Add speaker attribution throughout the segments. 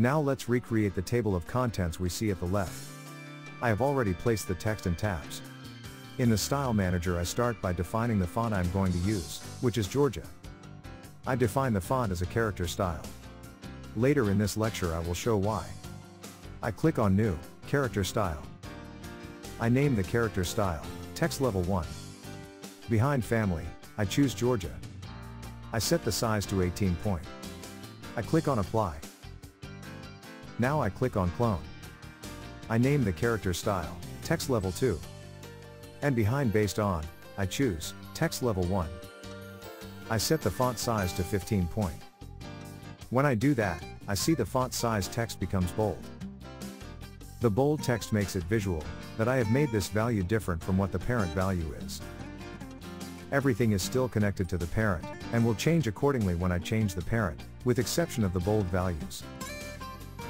Speaker 1: Now let's recreate the table of contents we see at the left. I have already placed the text and tabs. In the Style Manager I start by defining the font I'm going to use, which is Georgia. I define the font as a character style. Later in this lecture I will show why. I click on New, Character Style. I name the character style, Text Level 1. Behind Family, I choose Georgia. I set the size to 18 point. I click on Apply. Now I click on Clone. I name the character style, Text Level 2. And behind Based On, I choose, Text Level 1. I set the font size to 15 point. When I do that, I see the font size text becomes bold. The bold text makes it visual, that I have made this value different from what the parent value is. Everything is still connected to the parent, and will change accordingly when I change the parent, with exception of the bold values.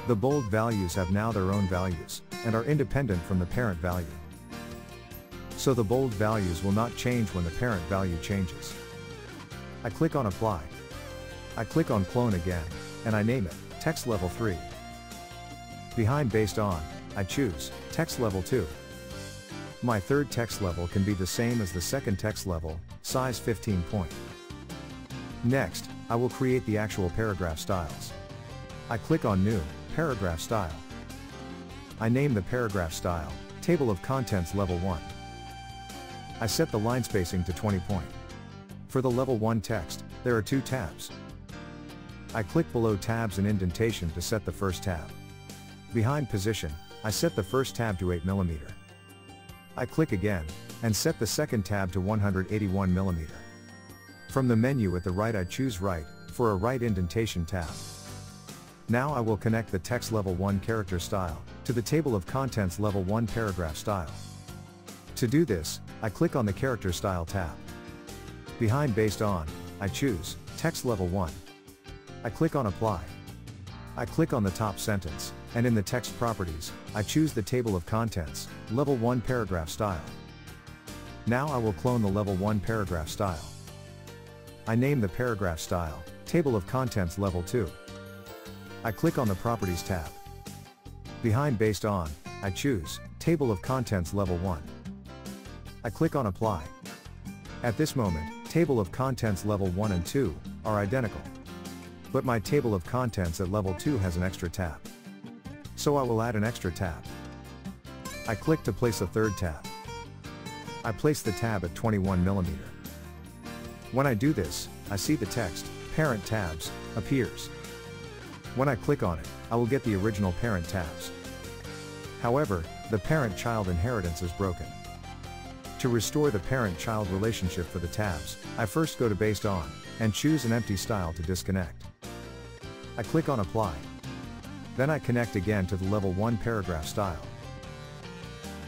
Speaker 1: The bold values have now their own values, and are independent from the parent value. So the bold values will not change when the parent value changes. I click on apply. I click on clone again, and I name it, text level 3. Behind based on, I choose, text level 2. My third text level can be the same as the second text level, size 15 point. Next, I will create the actual paragraph styles. I click on New, Paragraph Style. I name the paragraph style, Table of Contents Level 1. I set the line spacing to 20 point. For the Level 1 text, there are two tabs. I click below tabs and indentation to set the first tab. Behind position, I set the first tab to 8mm. I click again, and set the second tab to 181mm. From the menu at the right I choose Right, for a right indentation tab. Now I will connect the text level 1 character style, to the table of contents level 1 paragraph style. To do this, I click on the character style tab. Behind based on, I choose, text level 1. I click on apply. I click on the top sentence, and in the text properties, I choose the table of contents, level 1 paragraph style. Now I will clone the level 1 paragraph style. I name the paragraph style, table of contents level 2. I click on the properties tab. Behind based on, I choose, table of contents level 1. I click on apply. At this moment, table of contents level 1 and 2, are identical. But my table of contents at level 2 has an extra tab. So I will add an extra tab. I click to place a third tab. I place the tab at 21mm. When I do this, I see the text, Parent Tabs, appears. When I click on it, I will get the original parent tabs. However, the parent-child inheritance is broken. To restore the parent-child relationship for the tabs, I first go to Based On, and choose an empty style to disconnect. I click on Apply. Then I connect again to the level 1 paragraph style.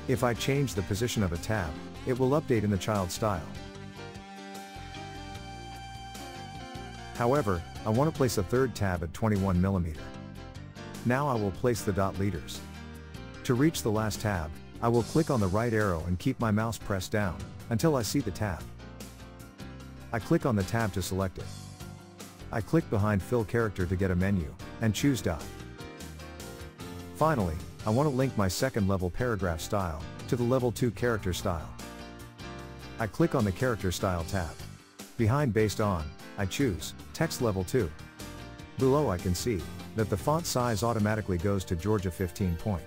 Speaker 1: If I change the position of a tab, it will update in the child style. However, I want to place a third tab at 21mm. Now I will place the dot leaders. To reach the last tab, I will click on the right arrow and keep my mouse pressed down, until I see the tab. I click on the tab to select it. I click behind fill character to get a menu, and choose dot. Finally, I want to link my second level paragraph style, to the level 2 character style. I click on the character style tab. Behind based on, I choose, text level 2. Below I can see, that the font size automatically goes to Georgia 15 point.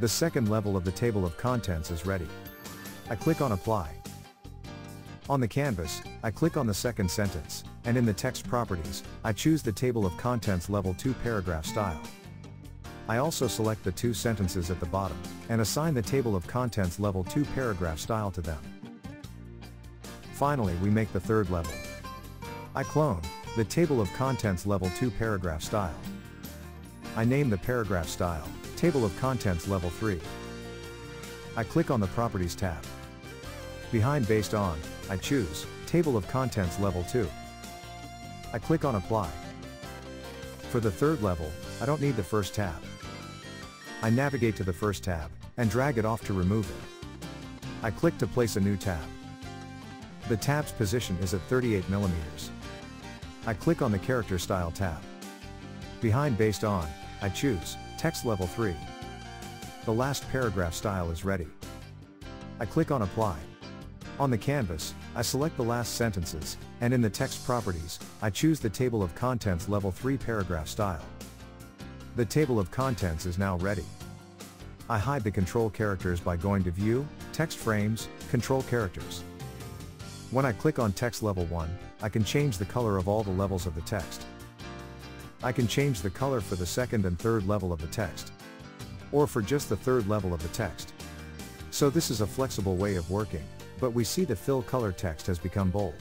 Speaker 1: The second level of the table of contents is ready. I click on apply. On the canvas, I click on the second sentence, and in the text properties, I choose the table of contents level 2 paragraph style. I also select the two sentences at the bottom, and assign the table of contents level 2 paragraph style to them. Finally we make the third level. I clone, the table of contents level 2 paragraph style. I name the paragraph style, table of contents level 3. I click on the properties tab. Behind based on, I choose, table of contents level 2. I click on apply. For the third level, I don't need the first tab. I navigate to the first tab, and drag it off to remove it. I click to place a new tab. The tab's position is at 38 millimeters. I click on the character style tab. Behind based on, I choose Text Level 3. The last paragraph style is ready. I click on Apply. On the canvas, I select the last sentences, and in the text properties, I choose the Table of Contents Level 3 paragraph style. The table of contents is now ready. I hide the control characters by going to View, Text Frames, Control Characters. When I click on Text Level 1, I can change the color of all the levels of the text. I can change the color for the second and third level of the text. Or for just the third level of the text. So this is a flexible way of working, but we see the fill color text has become bold.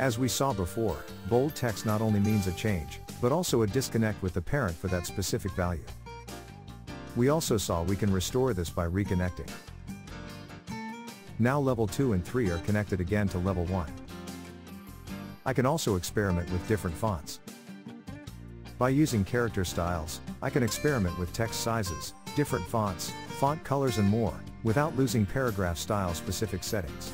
Speaker 1: As we saw before, bold text not only means a change, but also a disconnect with the parent for that specific value. We also saw we can restore this by reconnecting. Now level 2 and 3 are connected again to level 1. I can also experiment with different fonts. By using character styles, I can experiment with text sizes, different fonts, font colors and more, without losing paragraph style specific settings.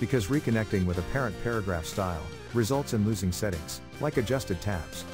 Speaker 1: Because reconnecting with a parent paragraph style, results in losing settings, like adjusted tabs.